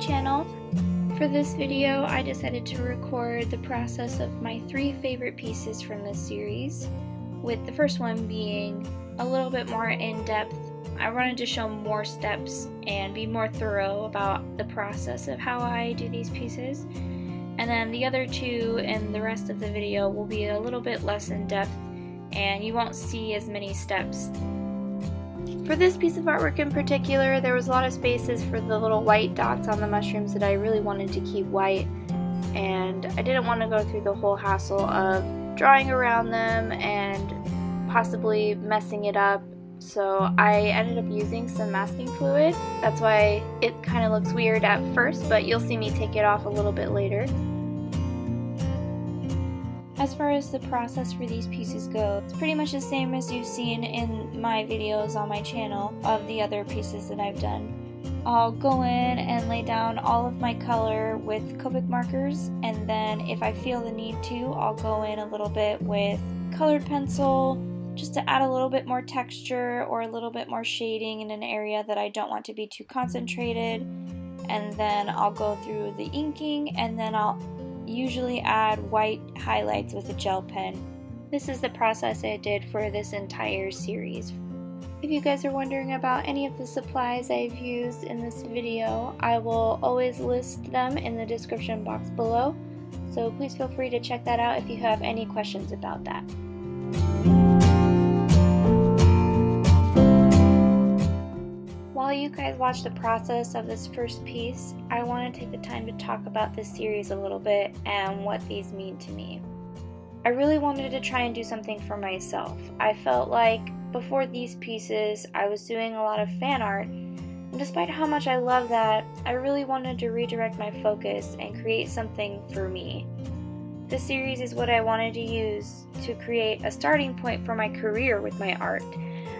channel. For this video, I decided to record the process of my three favorite pieces from this series, with the first one being a little bit more in-depth. I wanted to show more steps and be more thorough about the process of how I do these pieces. And then the other two and the rest of the video will be a little bit less in-depth and you won't see as many steps for this piece of artwork in particular, there was a lot of spaces for the little white dots on the mushrooms that I really wanted to keep white, and I didn't want to go through the whole hassle of drawing around them and possibly messing it up so I ended up using some masking fluid. That's why it kind of looks weird at first, but you'll see me take it off a little bit later. As far as the process for these pieces go, it's pretty much the same as you've seen in my videos on my channel of the other pieces that I've done. I'll go in and lay down all of my color with Copic markers and then if I feel the need to, I'll go in a little bit with colored pencil just to add a little bit more texture or a little bit more shading in an area that I don't want to be too concentrated. And then I'll go through the inking and then I'll usually add white highlights with a gel pen. This is the process I did for this entire series. If you guys are wondering about any of the supplies I've used in this video, I will always list them in the description box below, so please feel free to check that out if you have any questions about that. While you guys watch the process of this first piece, I want to take the time to talk about this series a little bit and what these mean to me. I really wanted to try and do something for myself. I felt like before these pieces, I was doing a lot of fan art, and despite how much I love that, I really wanted to redirect my focus and create something for me. This series is what I wanted to use to create a starting point for my career with my art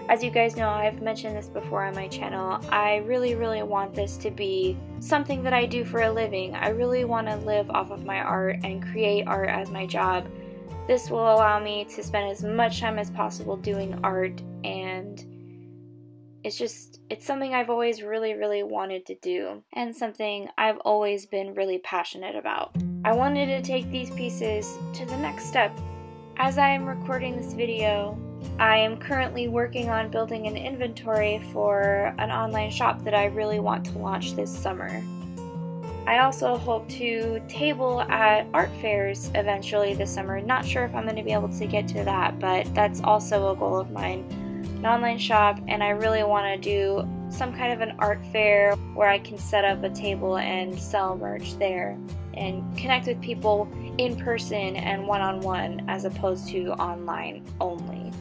as you guys know, I've mentioned this before on my channel, I really, really want this to be something that I do for a living. I really want to live off of my art and create art as my job. This will allow me to spend as much time as possible doing art and it's just it's something I've always really really wanted to do and something I've always been really passionate about. I wanted to take these pieces to the next step. As I am recording this video, I am currently working on building an inventory for an online shop that I really want to launch this summer. I also hope to table at art fairs eventually this summer. Not sure if I'm going to be able to get to that, but that's also a goal of mine. An online shop, and I really want to do some kind of an art fair where I can set up a table and sell merch there and connect with people in person and one on one as opposed to online only.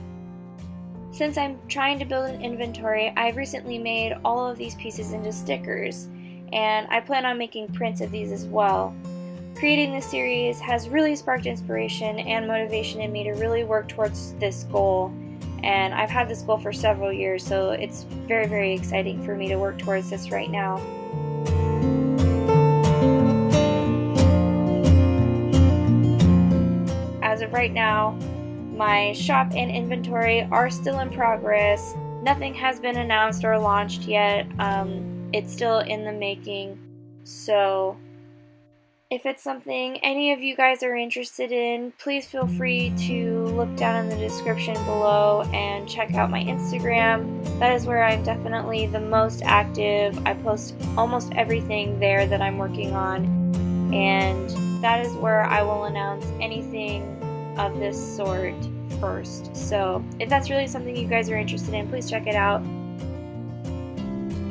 Since I'm trying to build an inventory, I've recently made all of these pieces into stickers, and I plan on making prints of these as well. Creating this series has really sparked inspiration and motivation in me to really work towards this goal, and I've had this goal for several years, so it's very, very exciting for me to work towards this right now. As of right now, my shop and inventory are still in progress. Nothing has been announced or launched yet. Um, it's still in the making. So, if it's something any of you guys are interested in, please feel free to look down in the description below and check out my Instagram. That is where I'm definitely the most active. I post almost everything there that I'm working on, and that is where I will announce anything of this sort first. So if that's really something you guys are interested in, please check it out.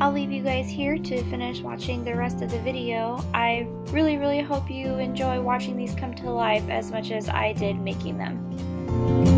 I'll leave you guys here to finish watching the rest of the video. I really, really hope you enjoy watching these come to life as much as I did making them.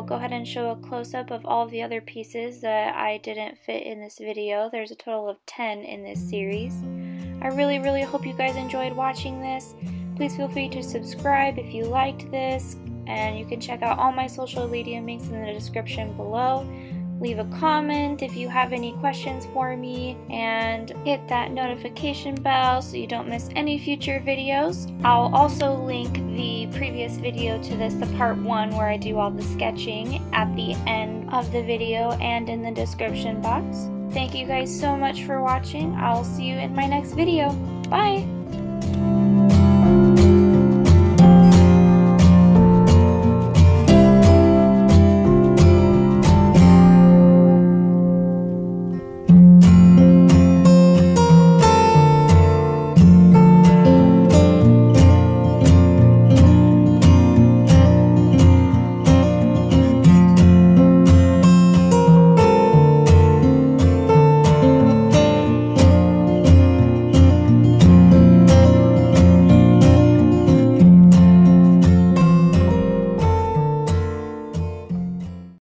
I'll go ahead and show a close-up of all the other pieces that I didn't fit in this video. There's a total of 10 in this series. I really, really hope you guys enjoyed watching this. Please feel free to subscribe if you liked this, and you can check out all my social media links in the description below leave a comment if you have any questions for me, and hit that notification bell so you don't miss any future videos. I'll also link the previous video to this, the part one where I do all the sketching at the end of the video and in the description box. Thank you guys so much for watching. I'll see you in my next video. Bye!